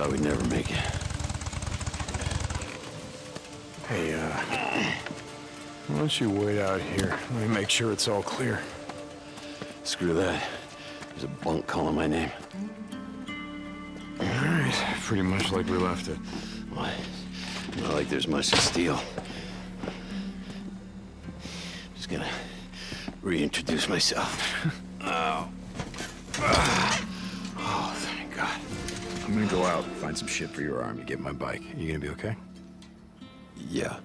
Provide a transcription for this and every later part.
I thought we'd never make it. Hey, uh... Why don't you wait out here? Let me make sure it's all clear. Screw that. There's a bunk calling my name. All right, pretty much like we left it. Why? Not like there's much to steal. Just gonna reintroduce myself. find some shit for your arm. You get my bike. You gonna be okay? Yeah.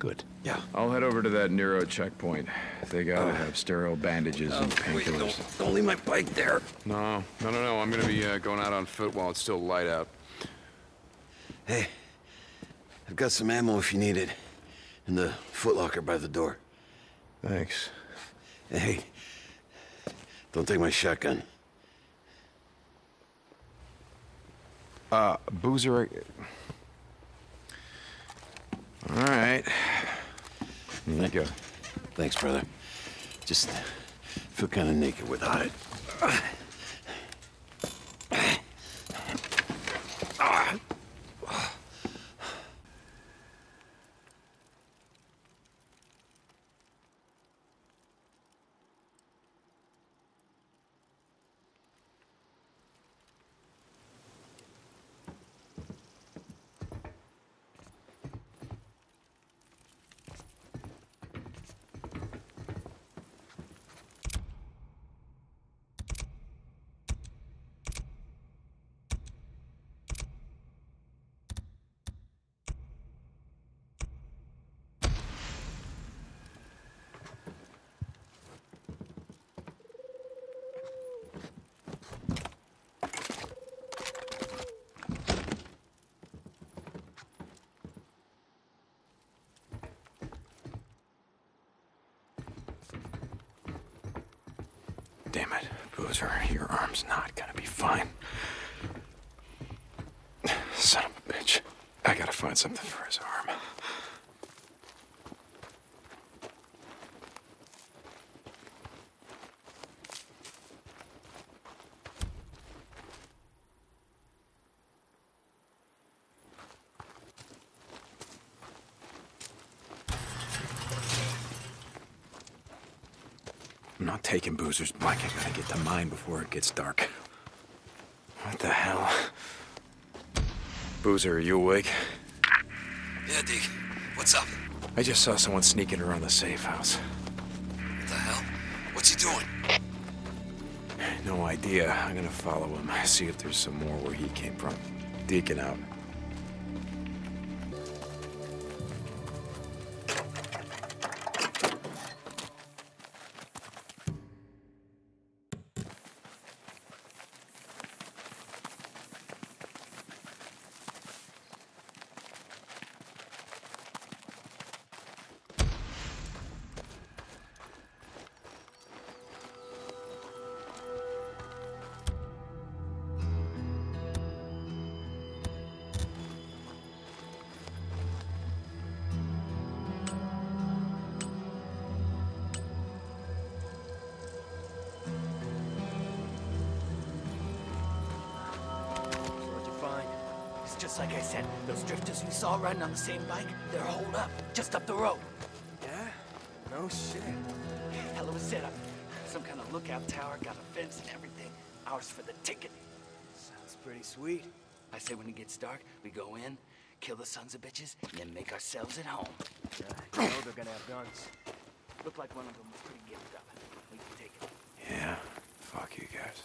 Good. Yeah. I'll head over to that NERO checkpoint. They gotta have sterile bandages and Oh, painkillers. don't, don't leave my bike there. No, no, no, no. I'm gonna be uh, going out on foot while it's still light out. Hey, I've got some ammo if you need it. In the footlocker by the door. Thanks. Hey, don't take my shotgun. Uh, Boozer. All right. Here you go. Thanks, brother. Just feel kind of naked without it. Damn it, Boozer. Your arm's not gonna be fine. Son of a bitch. I gotta find something for his arm. I'm not taking Boozer's bike. I gotta get to mine before it gets dark. What the hell? Boozer, are you awake? Yeah, Deke. What's up? I just saw someone sneaking around the safe house. What the hell? What's he doing? No idea. I'm gonna follow him. See if there's some more where he came from. Deacon out. Just like I said. Those drifters we saw riding on the same bike, they're holed up, just up the road. Yeah? No shit. Hell of a setup. Some kind of lookout tower, got a fence and everything. Ours for the ticket. Sounds pretty sweet. I say when it gets dark, we go in, kill the sons of bitches, and then make ourselves at home. Uh, you know they're gonna have guns. Looked like one of them was pretty gifted up. We can take it. Yeah. Fuck you guys.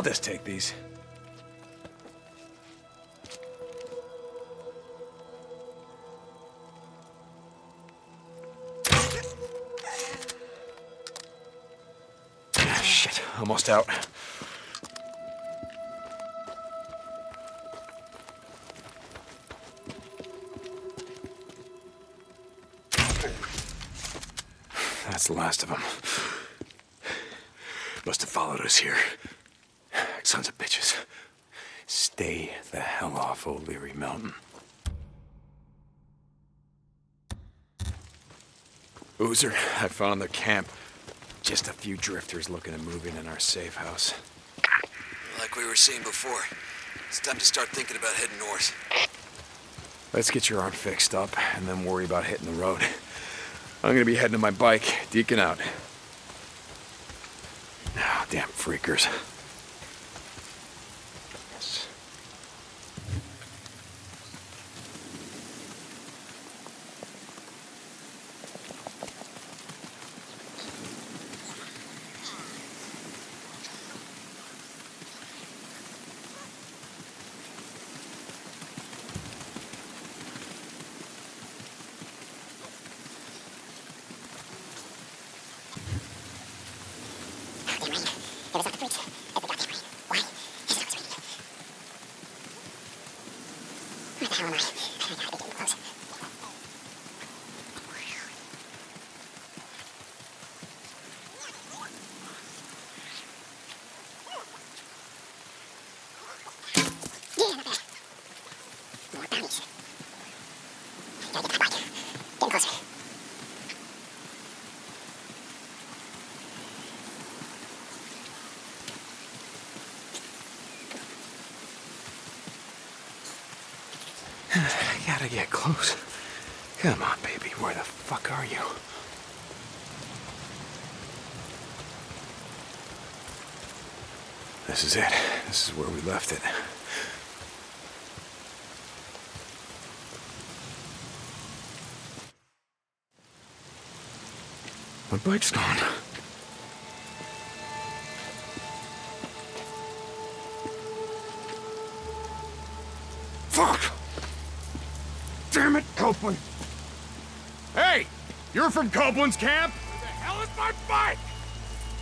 I'll just take these. Ah, Shit, almost out. That's the last of them. Must have followed us here. Sons of bitches. Stay the hell off O'Leary Mountain. Oozer, I found the camp. Just a few drifters looking to move in in our safe house. Like we were seeing before, it's time to start thinking about heading north. Let's get your arm fixed up and then worry about hitting the road. I'm gonna be heading to my bike. Deacon out. Ah, damn freakers. I gotta get close. Come on, baby. Where the fuck are you? This is it. This is where we left it. My bike's gone. Fuck! Copeland! Hey! You're from Copeland's camp? Where the hell is my bike?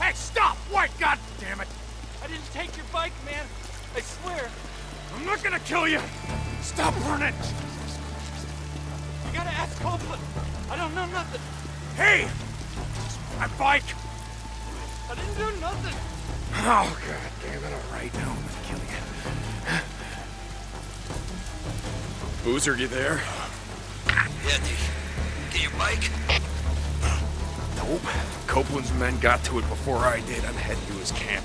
Hey, stop! White, god damn it! I didn't take your bike, man. I swear. I'm not gonna kill you! Stop running! You gotta ask Copeland. I don't know nothing. Hey! My bike! I didn't do nothing. Oh, god damn it. All right, now I'm gonna kill you. Boozer, you there? Deke. Get your bike? Nope. Copeland's men got to it before I did. I'm heading to his camp.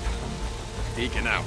Deacon out.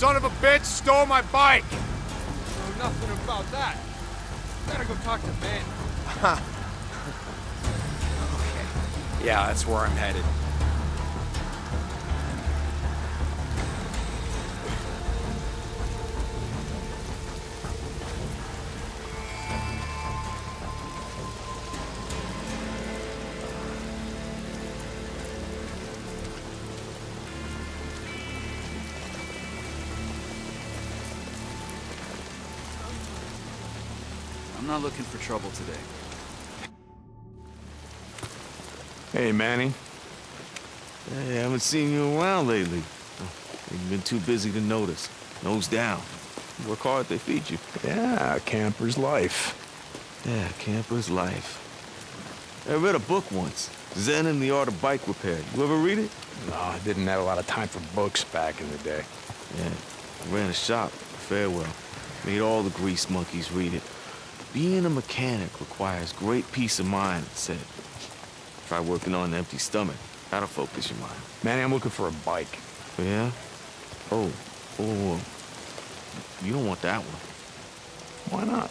Son of a bitch stole my bike! Know nothing about that. Better go talk to Ben. Yeah, that's where I'm headed. Not looking for trouble today. Hey, Manny. Hey, I haven't seen you around lately. Oh, you've been too busy to notice. Nose down. Work hard, they feed you. Yeah, camper's life. Yeah, camper's life. I read a book once, Zen and the Art of Bike Repair. You ever read it? No, I didn't have a lot of time for books back in the day. Yeah, I ran a shop, Farewell. Made all the grease monkeys read it. Being a mechanic requires great peace of mind, it said. Try working on an empty stomach. That'll focus your mind. Manny, I'm looking for a bike. Yeah? Oh, oh, you don't want that one. Why not?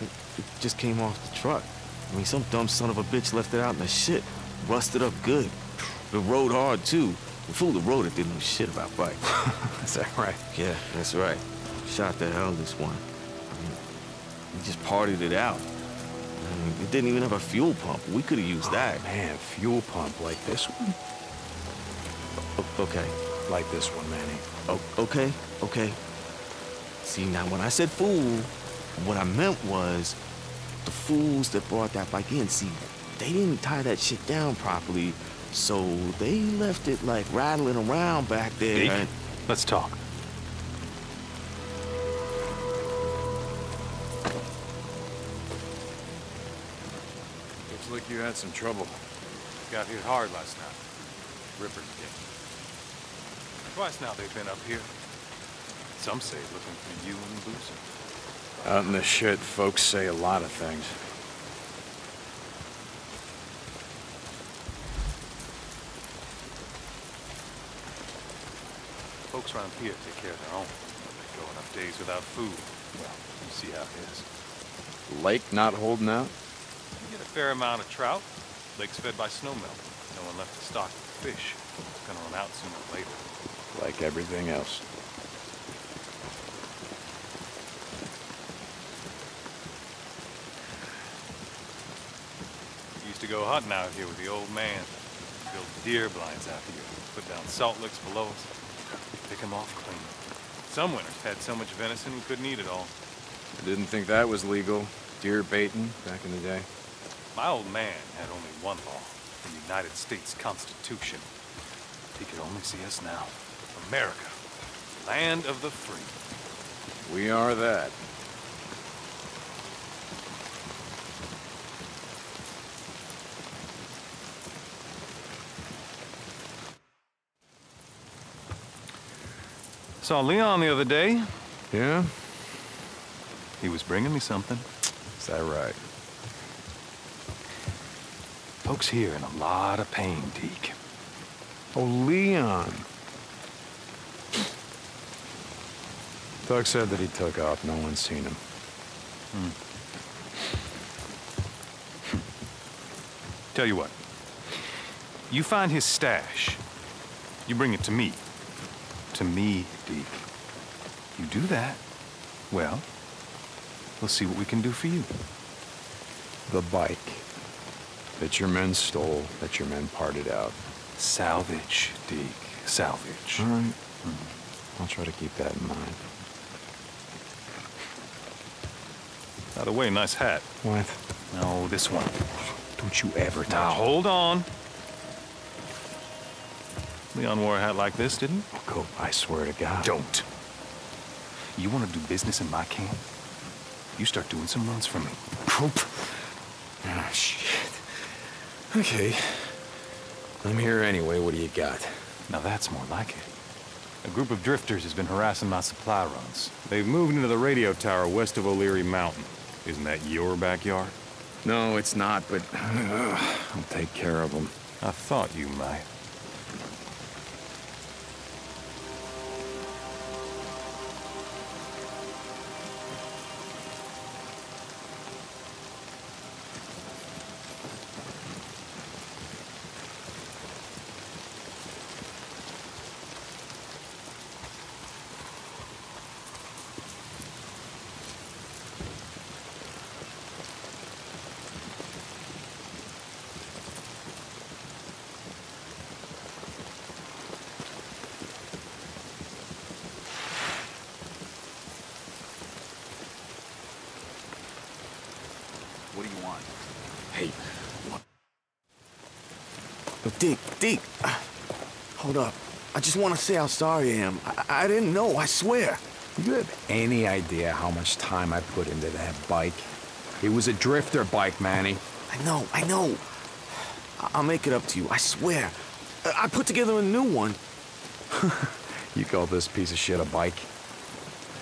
It, it just came off the truck. I mean, some dumb son of a bitch left it out in the shit. Rusted up good. It rode hard, too. The fool that rode it didn't know shit about bikes. Is that right? yeah, that's right. Shot the hell this one. Just partied it out. I mean, it didn't even have a fuel pump. We could have used oh, that. Man, fuel pump like this one? O- okay. Like this one, Manny. Okay, okay. See, now when I said fool, what I meant was the fools that brought that bike in. See, they didn't tie that shit down properly, so they left it like rattling around back there. Let's talk. Looks like you had some trouble. Got hit hard last night. Rippers did. Twice now they've been up here. Some say looking for you and Boozer. Out in the shit, folks say a lot of things. Folks around here take care of their own. They go enough days without food. Well, you see how it is. Lake not holding out? Get a fair amount of trout. Lake's fed by snowmelt. No one left to stock with fish. It's gonna run out sooner or later. Like everything else. Used to go hunting out here with the old man. Build deer blinds out here. Put down salt licks below us. Pick 'em off clean. Some winters had so much venison we couldn't eat it all. I didn't think that was legal. Deer baiting back in the day. My old man had only one law, the United States Constitution. He could only see us now. America, land of the free. We are that. Saw Leon the other day. Yeah? He was bringing me something. Is that right? Folks here in a lot of pain, Deke. Oh, Leon. Doug said that he took off. No one's seen him. Hmm. Tell you what. You find his stash. You bring it to me. To me, Deke. You do that, well, we'll see what we can do for you. The bike that your men stole, that your men parted out. Salvage, Deke. Salvage. All right. I'll try to keep that in mind. By the way, nice hat. What? No, this one. Don't you ever touch Now, hold on. Leon wore a hat like this, didn't he? Go, I swear to God. Don't. You want to do business in my camp? You start doing some runs for me. Ah, shit. Okay. I'm here anyway. What do you got? Now that's more like it. A group of drifters has been harassing my supply runs. They've moved into the radio tower west of O'Leary Mountain. Isn't that your backyard? No, it's not, but I'll take care of them. I thought you might. What do you want? Hey. Look, Dick, Dick. uh, Hold up. I just want to say how sorry I am. I, I didn't know, I swear. You have any idea how much time I put into that bike? It was a drifter bike, Manny. I know, I know. I- I'll make it up to you, I swear. I, I put together a new one. You call this piece of shit a bike?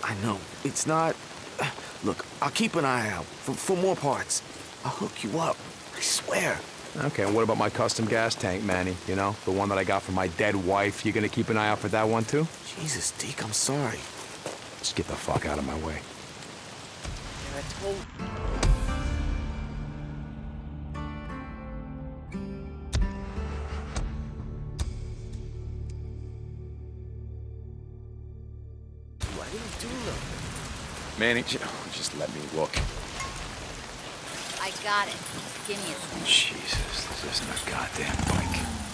I know. It's not... Look, I'll keep an eye out for, for more parts. I'll hook you up. I swear. Okay, and what about my custom gas tank, Manny? You know, the one that I got from my dead wife. You gonna keep an eye out for that one, too? Jesus, Deke, I'm sorry. Just get the fuck out of my way. And I told Why didn't you do nothing? Manny, just let me look. Got it. Give me a second. Jesus, this isn't a goddamn bike.